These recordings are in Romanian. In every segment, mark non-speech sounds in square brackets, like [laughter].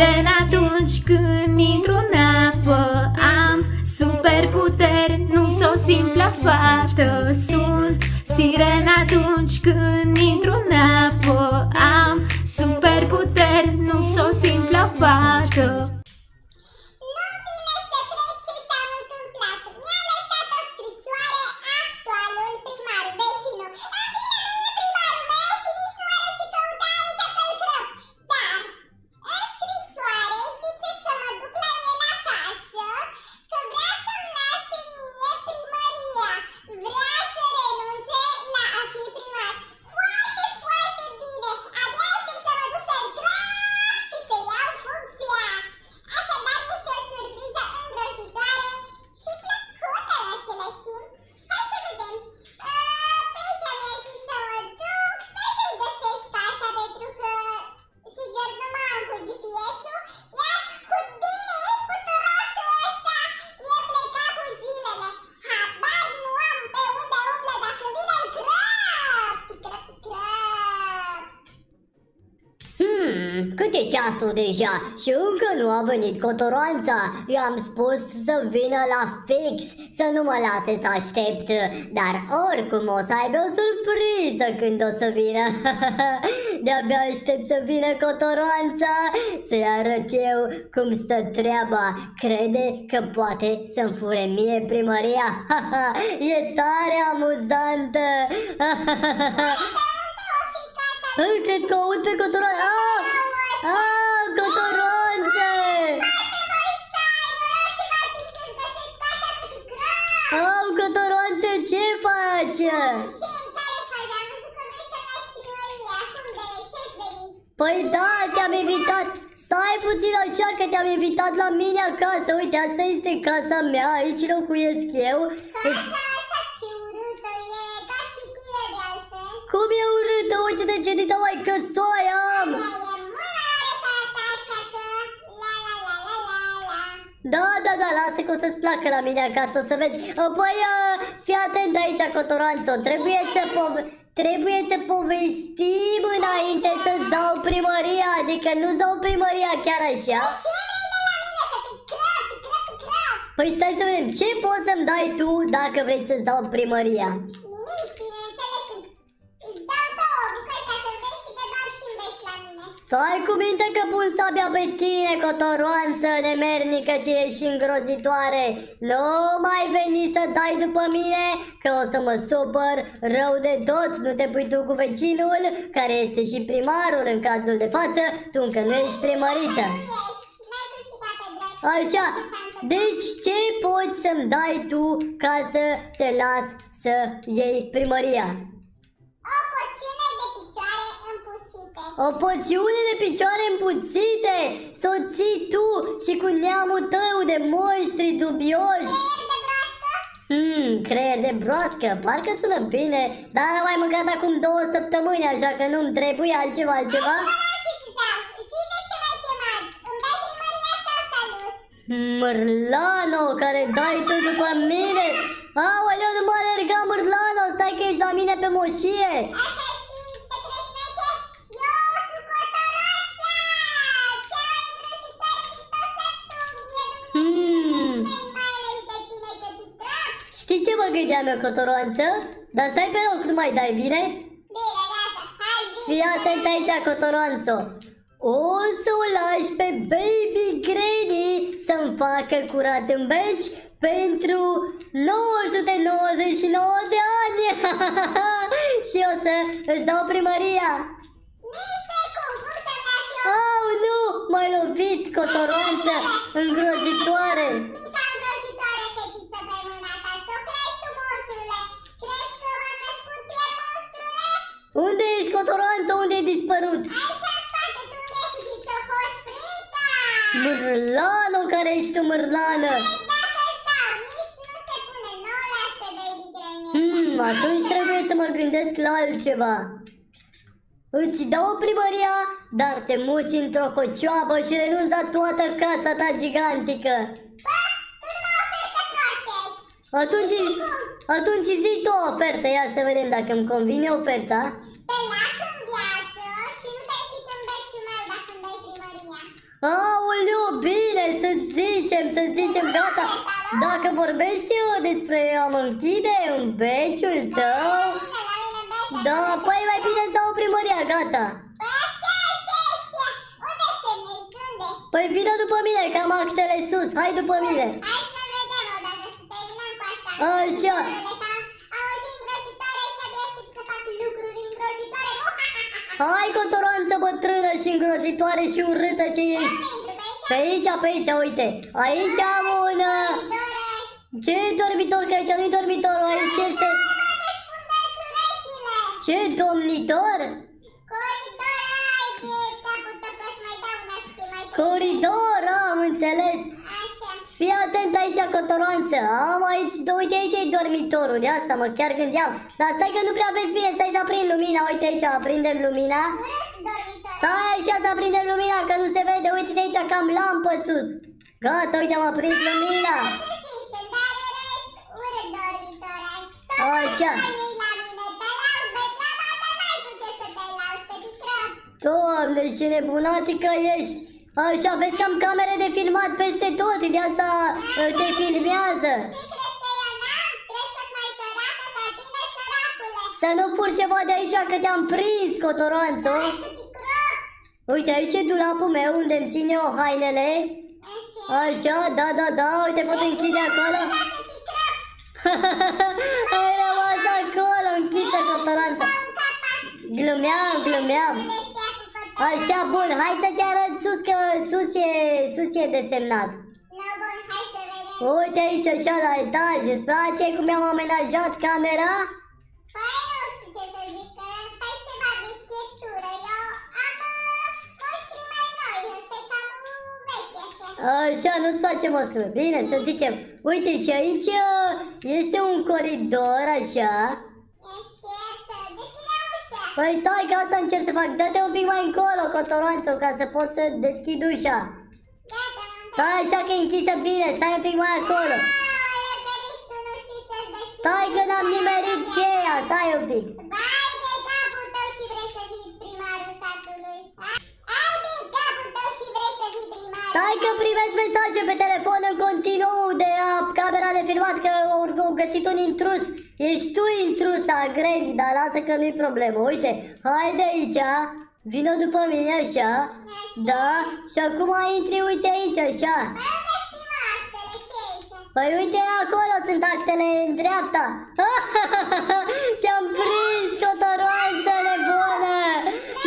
siren atunci când intru în apă Am super puteri, nu sunt o simplă fată. Sunt siren atunci când intru în apă Am super puteri, nu sunt o simplă fată Cât e ceasul deja și încă nu a venit cotoroanța I-am spus să vină la fix, să nu mă lase să aștept Dar oricum o să aibă o surpriză când o să vină De-abia aștept să vină cotoroanța Să-i arăt eu cum stă treaba Crede că poate să-mi fure mie primăria E tare amuzantă Cred că aud pe cotoroanța Ah, cotoronțe! Oh, cotoronțe, ce faci? Păi da, te-am invitat Stai puțin așa că te-am invitat la mine acasă. Uite, asta este casa mea, aici locuiesc eu. Casa asta ce urâtă e, ca și tine de altfel. Cum e urâtă? Uite de ce dita mai căsoaia am. Da, da, da, lasă că o să-ți placă la mine acasă, o să vezi. Păi, uh, fii atent aici, Cotoranțo, trebuie să pove trebuie să povestim înainte să-ți dau primăria, adică nu-ți dau primăria chiar așa. Păi stai să vedem, ce poți să-mi dai tu dacă vrei să-ți dau primăria? Stai cu minte că pun sabia pe tine, cotoroanță nemernică ce ești îngrozitoare. Nu mai veni să dai după mine, că o să mă supăr rău de tot. Nu te pui tu cu vecinul, care este și primarul în cazul de față, tu încă nu ești primăriță. Așa, deci ce poți să-mi dai tu ca să te las să iei primăria? O poțiune de picioare împuțite Să o ții tu și cu neamul tău de monștri dubioși. Hmm, creier de broască, parcă sună bine Dar am mai mâncat acum două săptămâni Așa că nu-mi trebuie altceva, altceva. Mărlano, care dai tu după mine. Aoleu, nu mă alerga Mărlano, stai că ești la mine pe moșie. Așa gândeam eu, Cotoroanță, dar stai pe loc, nu mai dai, bine? Bine, gata, hai zi! Fii atent aici, Cotoroanță. O să o lași pe Baby Granny să-mi facă curat în beci pentru 999 de ani [laughs] și o să îți dau primăria. Niște cum, cum să Au, nu, m-ai lovit, cotoroanță îngrozitoare. Unde ești, cotoranță? Unde ai dispărut? Aici în spate, tu unde ai fugit? A fost frica! Mârlană, care ești tu, mârlană? Hmm, atunci trebuie să mă gândesc la altceva. Îți dau primăria, dar te muți într-o cocioabă și renunți la toată casa ta gigantică. Ba, tu nu mă ofertă proaste. Atunci, atunci zi tu o ofertă, ia să vedem dacă îmi convine oferta. Te las în viață și nu te chit în beciul meu dacă îmi dai primăria. Aoleu, bine, să zicem, să zicem, gata. Dacă vorbești eu despre am închide un beciul tău, Vine la mine bece. da, păi mai bine să dau primăria, gata. Păi așa, așa, așa. Unde semnezi? Unde? Păi vină după mine, că am actele sus, hai după mine. Hai să vedem odată, să terminăm cu asta. Așa. Auzi îngrozitoare și abia aștept să fac lucruri îngrozitoare. Hai, cotoranță bătrână și îngrozitoare și urâtă ce ești. Intru pe aici. Pe aici, pe aici, uite. Aici am un... uh, Doresc. Ce dormitor? Că aici nu-i dormitorul, aici este... Răspundeți urechile. Ce domnitor? Coridor ai de capul tău, că mai dau una să te mai Coridor, am înțeles. Așa. Fii atent aici, cotoranță. Am aici, uite aici e dormitorul, de asta mă chiar gândeam. Dar stai că nu prea vezi bine, stai să aprind lumina. Uite aici, aprindem lumina. Urât dormitor. Stai așa să aprindem lumina, că nu se vede. Uite aici că am lampă sus. Gata, uite, am aprins lumina. Să zicem, dar în rest, urât dormitor ai. Așa. Tot mai la mine, te lauzi degeaba, dar n-ai cu ce să te lauzi, pe ticrop. Doamne, ce nebunatică ești! Așa, vezi că am camere de filmat peste tot, de asta uh, te filmează. Ce crezi că eu n-am? Crezi că-s mai săracă ca tine, săracule? Să nu fur ceva de aici, că te-am prins, cotoranțo. Cu ticrop. Uite, aici e dulapul meu, unde îmi ține eu hainele. Așa. Așa, da, da, da, uite, pot închide acolo. Așa, cu ticrop. [laughs] Ai rămas acolo, închise cotoranța. Un capac. Glumeam, glumeam. Unde stea cu cotul? Așa, bun, hai să-ți arăt sus, că sus e, sus e desemnat. No, bun, hai să vedem. Uite aici, așa, la etaj, îți place cum mi-am amenajat camera? Păi nu știu ce să zic, că ăsta e ceva vechetură. Eu am uh, moștri mai noi, ăsta e cam uh, vechi așa. Așa, nu-ți place mostru. Bine, să zicem. Uite, și aici uh, este un coridor, așa. Așa, să deschide ușa. Păi stai că asta încerc să fac. Dă-te un pic mai încolo, cotoranțo, ca să pot să deschid ușa. Gata, am Stai așa că e închisă bine, stai un pic mai acolo. Aoleu, că nici tu nu știi să-ți deschizi Stai că n-am ușa. nimerit cheia, stai un pic. Vai de capul tău și vrei să fii primarul satului. a? Ai de capul tău și vrei să fii primarul. Stai că primesc mesaje pe telefon în continuu de la camera de filmat că au, au găsit un intrus. Ești tu intrusa, Gregi, dar lasă că nu-i problemă. Uite, hai de aici, vină după mine așa. Da, și acum intri, uite aici, așa. Păi unde Păi uite stima actele? Ce e aici? acolo sunt actele în dreapta. [laughs] Te-am prins, cotoroanță nebună.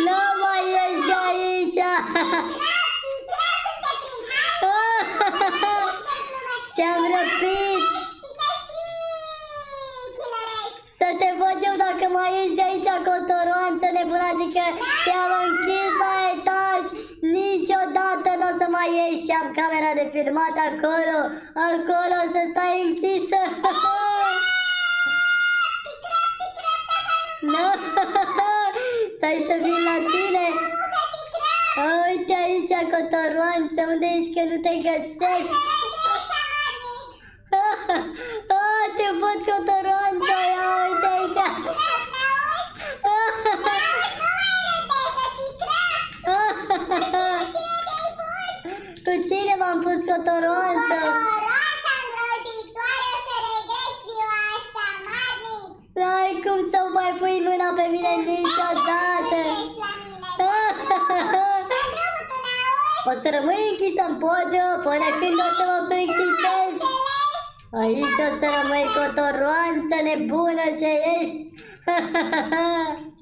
Nu mai ieși de aici. Crafty, crafty te prind. Hai, Te-am răpit. și te și killoresc. Să te văd eu dacă mai ieși de aici, cotoroanță nebună, adică te-am închis la etaj. Niciodată nu o să mai ieși și am camera de filmat acolo. Acolo să stai închisă. [laughs] Nu, [laughs] stai să vin la tine. Uite aici, cotoroanță, unde ești că nu te găsesc? Ah, [laughs] te văd, cotoroanță, ia uite aici. Cu cine m-am pus cotoroanță? N-ai cum să mai pui mâna pe mine niciodată. [laughs] O să rămâi închisă în pod până când o să mă plictisez. Aici o să rămâi cotoroanță nebună ce ești. [laughs]